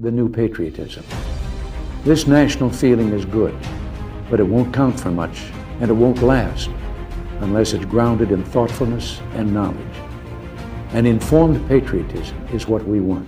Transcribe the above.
the new patriotism. This national feeling is good, but it won't count for much and it won't last unless it's grounded in thoughtfulness and knowledge. An informed patriotism is what we want.